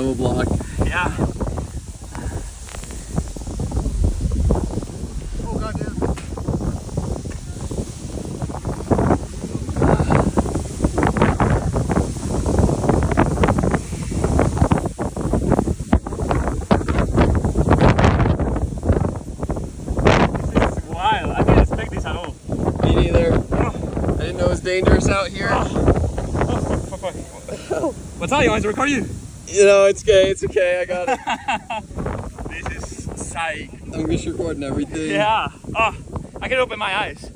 double block. Yeah. Oh goddamn. Wild. I didn't expect this at all. Me neither. Oh. I didn't know it was dangerous out here. Oh. What's up, you want to record you? You know, it's okay, it's okay, I got it. This is psych. I'm just recording everything. Yeah. Oh, I can open my eyes.